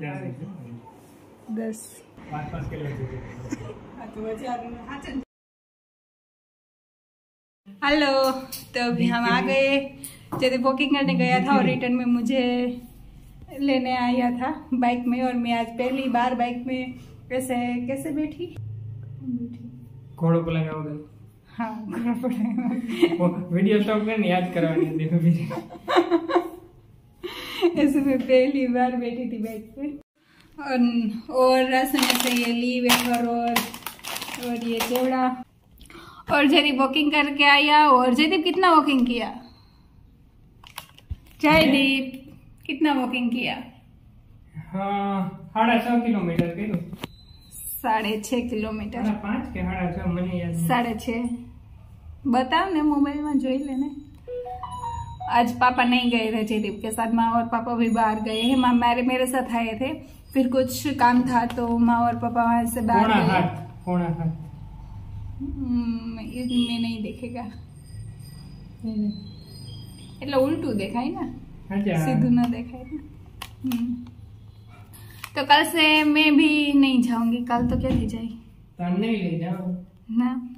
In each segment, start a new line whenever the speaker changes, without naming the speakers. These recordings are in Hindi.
दस
पाँच पाँच किलो
हेलो तो अभी हम आ गए। जैसे बुकिंग करने गया था और रिटर्न में मुझे लेने आया था बाइक में और मैं आज पहली बार बाइक में। कैसे कैसे बैठी? बैठी
घोड़ों को लगाओगे
हाँ घोड़ा पड़ेगा
वो वीडियो स्टॉप करने याद करवानी
ऐसे मैं पहली बार बैठी थी बाइक पे और और राशन में से ये ली वेफर और और ये चेवड़ा और जयदीप वॉकिंग करके आया और जयदीप कितना वॉकिंग किया जयदीप कितना वॉकिंग किया
हाँ साढ़ा छह किलोमीटर કર્યું
साढ़े छः किलोमीटर
સાડા પાંચ કે સાડા છ મને યાદ નથી.
साढ़े छः बताओ ने मोबाइल में जोई लेने आज पापा नहीं गए थे जयदीप के साथ माँ और पापा भी बाहर गए हैं माँ मेरे मेरे साथ आए थे फिर कुछ काम था तो माँ और पापा वहां से बाहर
પોણા
गए
હાથ પોણા હાથ
हम्म, इनमें नहीं देखेगा એટલે ઉલટું દેખાય ને
અચ્છા
सीधू ना देखाय ना हम्म। तो कल से मैं भी नहीं जाऊंगी कल तो क्या ले जाएगी
તને નહીં લઈ જાઓ
ना और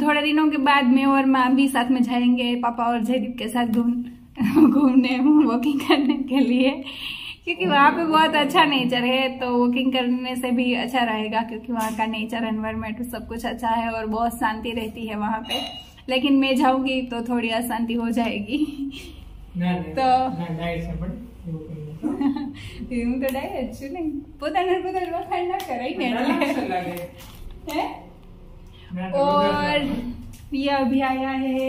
थोड़े दिनों के बाद मैं और माँ भी साथ में जाएंगे पापा और जयदीप के साथ घूम घूमने वॉकिंग करने के लिए क्योंकि वहाँ पे बहुत अच्छा नेचर है तो वॉकिंग करने से भी अच्छा रहेगा क्योंकि वहाँ का नेचर एनवायरनमेंट सब कुछ अच्छा है और बहुत शांति रहती है वहाँ पे लेकिन मैं जाऊंगी तो थोड़ी अशांति हो जाएगी
ના ના
તો-
ના ડાયટ છે પણ એવું કંઈ નથી.
હું તો ડાયરેક્ટ છું ને પોતાને પોતાને વખાણ ના કરાય ને
ના,
એટલે
સરસ લાગે.
હે?
ના, તો
और
વગર
ये अभी आया है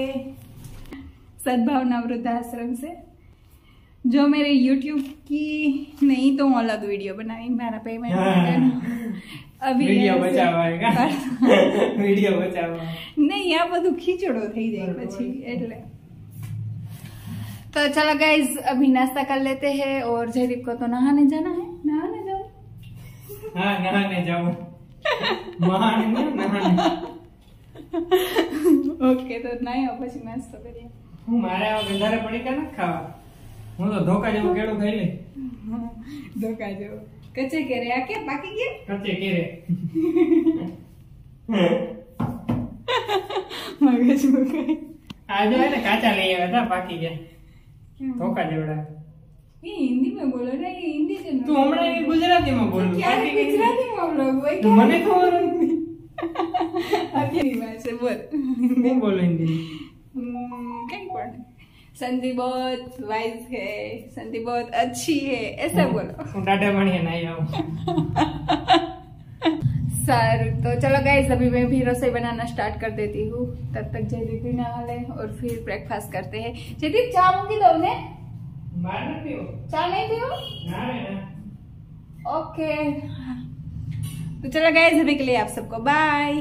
सद्भावना वृद्धाश्रम से जो मेरे YouTube की नहीं तो अलग वीडियो बनाई मेरा पेमेंट अभी
વિડીયો
ऐसे-
બચાવવા है का? વિડીયો બચાવવા
नहीं આ બધું ખીચડો થઈ જાય પછી એટલે तो चलो गाइज अभी नाश्ता कर लेते हैं और जयदीप को तो नहाने जाना है नहाने जाओ
હા નહાને જાઉં મહાન મહાન.
ઓકે તો નાયો પછી નાસ્તો કરીએ.
હું મારે આ વધારે પડીકા નથી ખાવા. હું તો ધોકા જેવું કેળું ખાઈ લે
ધોકા જેવું. કચે કેરે આ કે બાકી ગયા?
કચ્ચે કેરે.
મગજ મુકાઈ.
આજે એને કાચા લઈ આવ્યા હતા પાકી ગયા. ધોકા જેવડા.
ये हिंदी में बोलो ना ये हिंदी से
તું હમણાં એ ગુજરાતીમાં બોલ
क्या है गुजराती में हम लोग वही
તો મને ખબર નથી
अभी बात से बोल
હું બોલું હિન્દી
हम्म, कहीं पर संधि बहुत वाइज है संधि बहुत अच्छी है ऐसा बोलो
હું ટાટા પાણીએ નાઈ આવું
सर तो चलो गाइस अभी मैं भी रसोई बनाना स्टार्ट कर देती हूँ तब तक जयदीप भी नहा ले और फिर ब्रेकफास्ट करते हैं जयदीप चाय मूकी दो ने
માર નથી પીવો
चाय नहीं पियो
ના રે ના
ओके तो चलो गाइस अभी के लिए आप सबको बाय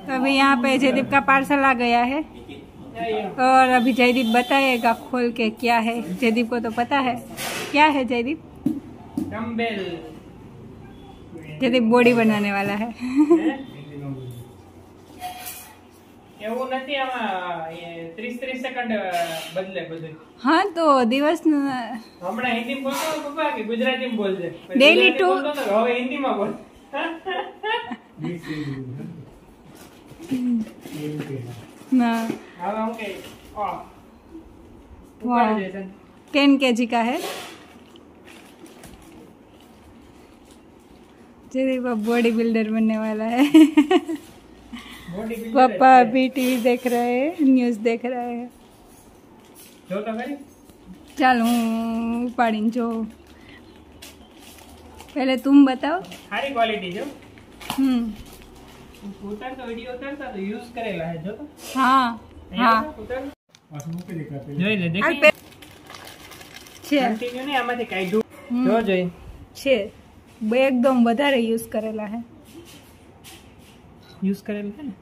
तो अभी यहाँ पे जयदीप का पार्सल आ गया है और अभी जयदीप बताएगा खोल के क्या है जयदीप को तो पता है क्या है जयदीप
ડમ્બેલ
जयदीप बॉडी बनाने वाला है
એવું નથી આમાં એ ત્રીસ ત્રીસ સેકન્ડ બદલે બધું
हाँ तो दिवस न-
હમણાં હિન્દી બોલતો હતો પપ્પા કે ગુજરાતીમાં બોલજે પછી
Daily
ગુજરાતી
two-
બોલતો હતો કે હવે હિન્દીમાં બોલ
ना
હવે હું કે આ
વાહ.
ઉપાડી દે છે.
टेन के जी का है जयदीप अब बॉडी बिल्डर बनने वाला है
Body builder
पापा
છે.
अभी टीवी देख रहे हैं न्यूज देख रहे हैं
જો તો ખરી
ચાલ હું ઉપાડીને જો पहले तुम बताओ
સારી ક્વોલિટી જો
हम्म
ઉતારતો વિડીયો ઉતારતા તો યુઝ કરેલા છે જો તો
हाँ हाँ
ઉતાર જોઈ લે
આ
દેખી
પે- છે
કન્ટિન્યુ નહીં આમાંથી કાઢ્યું
હમ.
જો જોઈ
છે બે એકદમ વધારે યુઝ કરેલા હે
યુઝ કરેલું છે ને
હમ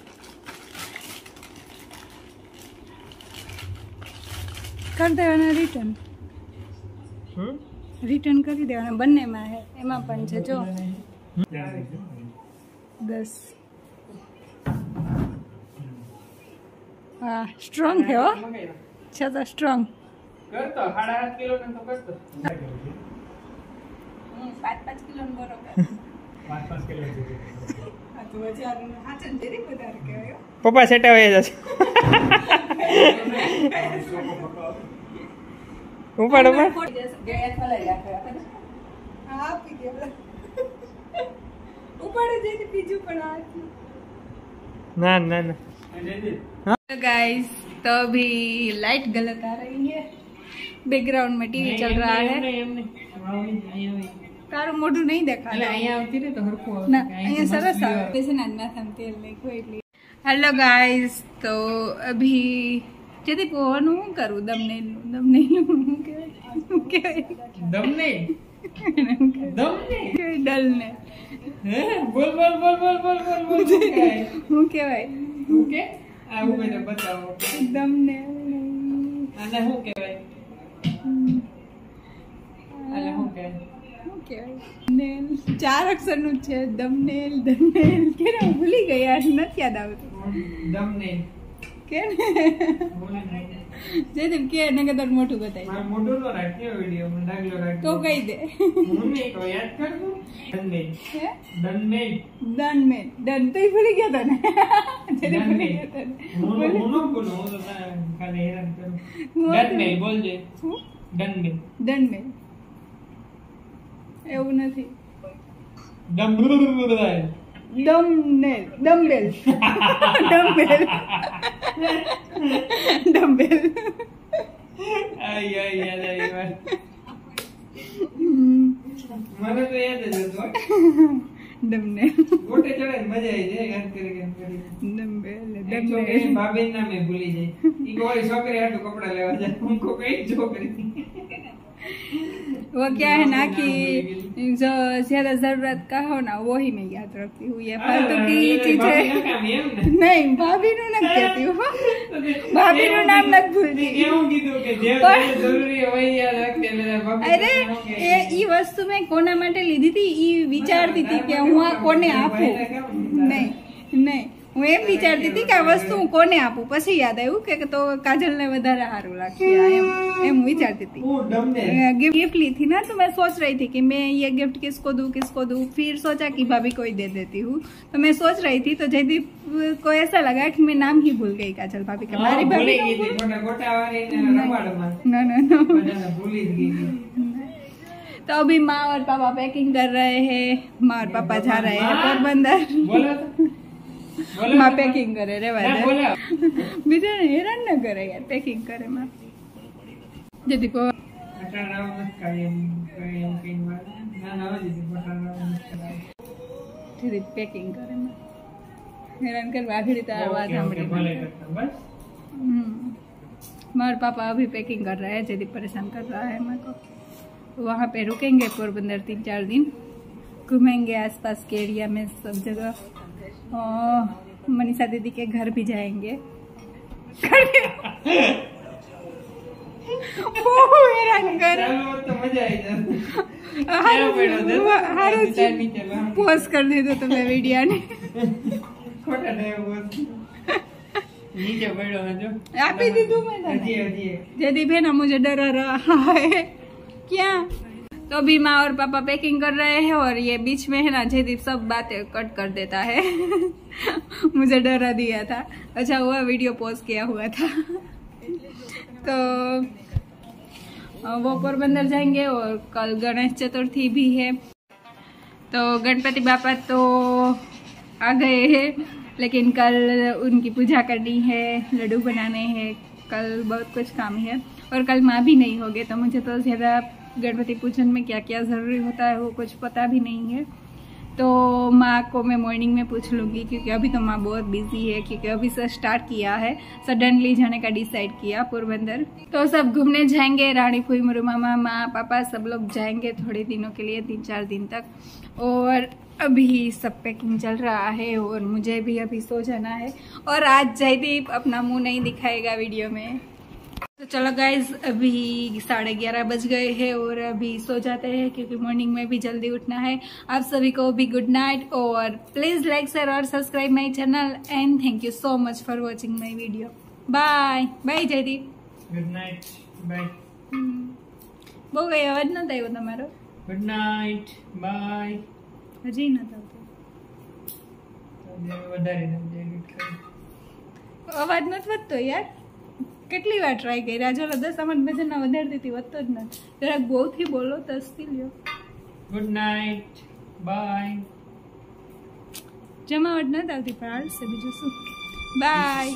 કરી દેવાના રિટર્ન રિટર્ન કરી દેવાના બંનેમાં એમાં પણ છે જો. દસ હા સ્ટ્રોંગ છે હો. તો સ્ટ્રોંગ
પપ્પા સેટા
હોય જશે કિલો
પપ્પા સેટા વહી જશે ઉપાડ ઉપાડ ના ના ના
तो गाइस तो अभी लाइट गलत आ रही है बैकग्राउंड में टीवी चल रहा है તારું મોઢું નહીં દેખાતું ના અહીંયા સરસ આવે છે ને માથામાં તેલ નાખ્યું એટલે હેલો ગાઈસ તો અભી જેથી પૌવાનું શું કરવું દમને દમને હું કહેવાય? દમને?
ડલને. બોલ બોલ બોલ બોલ બોલ બોલ બોલ
હું કહેવાય?
હું કે? આવું મને બતાવો.
દમને.
આને હું કહેવાય? આને હું કહેવાય?
ચાર અક્ષરનું છે. દમનેલ દમનેલ કે ભૂલી ગયા નથી યાદ આવતું.
દમનેલ
કે જયદીપ કે નગર તારું મોટું બતાવી
મારે મોટું નો રાખ્યો વીડિયો મને ડાગલો રાખ્યો
તો કહી દે.
હું નહીં યાદ કર તું. દન
હે?
દન નહીં
ડન તો ભૂલી ગયા તને. જયદીપ ભૂલી
નહીં.
તને.
હું હું બોલું હું તો ખાલી હેરાન કરું.
હું
બોલજે
હું?
ડન નહીં
ડન એવું નથી.
ડમ બધાય
દમ ડમ્બેલ ડમ્બેલ ડમ્બેલ
આઈ આઈ યાદ આવી વાત મને તો યાદ જ હતો
ડમને
ગોટે ચડે મજા આવી જાય યાદ કરી યાદ કરી.
ડમ્બેલ ડમ્બેલ
ભાભી નામે ભૂલી જાય. ઈ કોઈ છોકરી હાટુ કપડા લેવા જાય. હું કોઈ કઈ છોકરી?
वो क्या है ना कि जो ज्यादा जरूरत का हो ना वो ही मैं याद रखती हूँ ये फालतू की चीजें नहीं भाभी નું નથી કહેતી હું ભાભી નું નામ નથી ભૂલતી
એવું કીધું કે જે
પણ-
જરૂરી હોય એ યાદ રાખજે એટલે ભાભી
અરે એ ઈ વસ્તુ મેં કોના માટે લીધી હતી ઈ વિચારતી હતી કે હું આ કોને આપું નહીં નહીં હું એમ વિચારતી હતી કે આ વસ્તુ હું કોને આપું પછી યાદ આવ્યું કે તો काजल ने વધારે સારું લાગશે આ એમ એમ હું विचारती थी
वो डम ने
गिफ्ट ली थी ना तो मैं सोच रही थी कि मैं ये गिफ्ट किसको दूं किसको दूं फिर सोचा कि भाभी को ही दे देती हूँ तो मैं सोच रही थी तो जयदीप को ऐसा लगा कि मैं नाम ही भूल गई काजल भाभी का मारी
ભૂલી
भाभी
ગઈ હતી મોટા ગોટા વાળી ને રમાડમાં
नो नो नो
બધાને ભૂલી જ ગઈ હતી.
तो अभी माँ और पापा पैकिंग कर रहे हैं माँ और पापा जा रहे हैं पोरबंदर
બોલો તો બોલો
माँ
તો.
पैकिंग करे रे
ના,
वादे
બોલો
બીજા હેરાન ન કરે યાર પેકિંગ કરે માં જયદીપ
બટાણા મત કાંઈ એમ કાંઈ એમ કંઈ વાત. ના ના આવે છે બટાણા મત કાંઈ.
જયદીપ પેકિંગ કરે માં હેરાન કરવા આખરી તાર વાત
ઓકે, ઓકે, ભલે
સાંભળી
કરતા, બસ
हम्म हमारे पापा अभी पैकिंग कर रहे हैं जयदीप परेशान कर रहा है मेरे को वहाँ पे रुकेंगे पोरबंदर तीन चार दिन घूमेंगे आसपास के एरिया में सब जगह और मनीषा दीदी के घर भी जाएँगे।
पोस्ट हाँ, कर। दे? दो तुम्हें
वीडियो ने। नीचे जो।
आप ही
दीदू मैं जदी मुझे डरा रहा है। क्या? तो अभी माँ और पापा पैकिंग कर रहे हैं और ये बीच में है ना, जयदीप सब बातें कट कर देता है। मुझे डरा दिया था। अच्छा हुआ वीडियो पोस्ट किया हुआ था। तो वो पोरबंदर जाएँगे और कल गणेश चतुर्थी भी है। तो गणपति बापा तो आ गए हैं, लेकिन कल उनकी पूजा करनी है, लड्डू बनाने हैं। कल बहुत कुछ काम है। और कल माँ भी नहीं होगी तो मुझे तो ज़्यादा गणपति पूजन में क्या क्या ज़रूरी होता है वो कुछ पता भी नहीं है। तो माँ को मैं मॉर्निंग में पूछ लूँगी, क्योंकि अभी तो माँ बहुत बिज़ी है, क्योंकि अभी से स्टार्ट किया है। सडनली जाने का डिसाइड किया पोरबंदर। तो सब घूमने जाएँगे, रानी फुई, मुरु मामा, माँ, पापा सब लोग जाएँगे थोड़े दिनों के लिए तीन चार दिन तक। और अभी सब पैकिंग चल रहा है और मुझे भी अभी सो जाना है। और आज जयदीप अपना मुँह नहीं दिखाएगा वीडियो में। तो चलो गाइज अभी साढ़े ग्यारह बज गए हैं और अभी सो जाते हैं क्योंकि मॉर्निंग में भी जल्दी उठना है आप सभी को भी गुड नाइट और प्लीज लाइक शेयर और subscribe my channel and thank you so much for watching my video bye bye Jaydeep
good night bye
બહુ કઈ અવાજ નતો આવ્યો તમારો
ગુડ નાઇટ બાય
હજી નતો આવતો
વધારે નથી edit કરી.
અવાજ નથી વધતો યાર કેટલી વાર ટ્રાય કરી રાજા દસ આમાં ભજનના વધારતી હતી વધતો જ નથી. જરાક બહુથી બોલો તસ્તી લ્યો.
ગુડ નાઇટ બાય
જમાવટ નથી આવતી પણ આવશે બીજું શું? બાય